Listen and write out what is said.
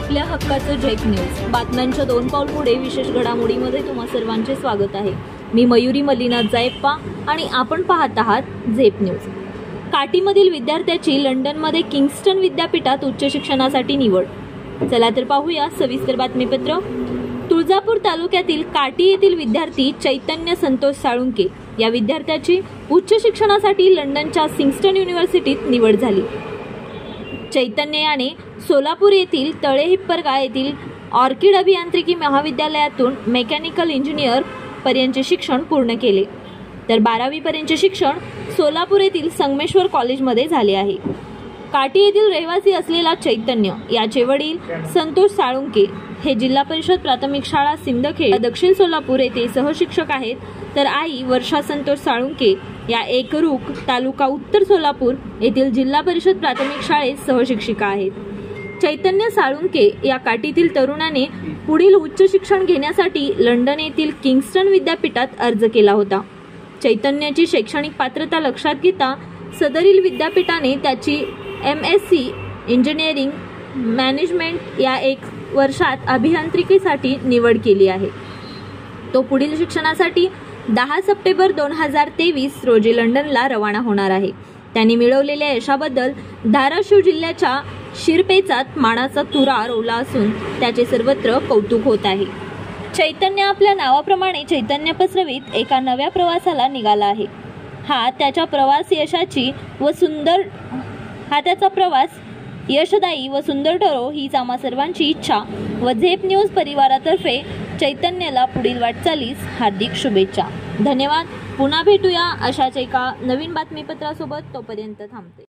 आपल्या हक्काचं झेप न्यूज. बातम्यांच्या दोन पाऊल पुढे विशेष घडामोडीमध्ये तुम्हा सर्वांचे स्वागत आहे. मी मयुरी मल्लीनाथ जायप्पा आणि आपण पाहत आहात झेप न्यूज. काटीमधील विद्यार्थ्याची लंडनमध्ये किंगस्टन विद्यापीठात उच्च शिक्षणासाठी निवड. चला तर पाहूया सविस्तर बातमीपत्र. तुळजापूर तालुक्यातील काटी येथील विद्यार्थी चैतन्य संतोष साळुंके या विद्यार्थ्याची उच्च शिक्षणासाठी लंडनच्या सिंगस्टन युनिव्हर्सिटीत निवड झाली. चैतन्य याने सोलापूर येथील तळेहिप्परगा येथील ऑर्किड अभियांत्रिकी महाविद्यालयातून मेकॅनिकल इंजिनियर पर्यंतचे शिक्षण पूर्ण केले. तर बारावीपर्यंतचे शिक्षण सोलापूर येथील संगमेश्वर कॉलेजमध्ये झाले आहे. काटी येथील रहिवासी असलेला चैतन्य याचे वडील संतोष साळुंके हे जिल्हा परिषद प्राथमिक शाळा सिंदखेड दक्षिण सोलापूर येथे सहशिक्षक आहेत. तर आई वर्षा संतोष साळुंके या एकरूक तालुका उत्तर सोलापूर येथील जिल्हा परिषद प्राथमिक शाळेत सहशिक्षिका आहेत. चैतन्य साळुंके या काठीतील तरुणाने पुढील उच्च शिक्षण घेण्यासाठी लंडन येथील किंगस्टन विद्यापीठात अर्ज केला होता. चैतन्याची शैक्षणिक पात्रता लक्षात घेता सदरील विद्यापीठाने त्याची M S C engineering management या एक वर्षात अभियांत्रिकीसाठी निवड केली आहे. तो पुढील शिक्षणासाठी दहा सप्टेंबर दोन हजार तेवीस रोजी लंडनला रवाना होणार आहे. त्यांनी मिळवलेल्या यशाबद्दल धाराशिव जिल्ह्याच्या शिरपेचात मानाचा तुरा रोवला असून त्याचे सर्वत्र कौतुक होत आहे. चैतन्य आपल्या नावाप्रमाणे चैतन्य पसरवीत एका नव्या प्रवासाला निघाला आहे. हा त्याच्या प्रवास यशाची व सुंदर हा त्याचा प्रवास यशदायी व सुंदर ठरो हीच आम्हा सर्वांची इच्छा व झेप न्यूज परिवारातर्फे चैतन्याला पुढील वाटचालीस हार्दिक शुभेच्छा. धन्यवाद. पुन्हा भेटूया अशाच एका नवीन बातमीपत्रासोबत. तोपर्यंत थांबते.